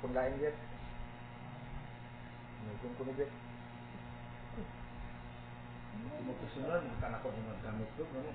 Ipon lain yan. Nagkong ko ni Bet. Kung magkasunod, makan ako ng gamit ko. Ano?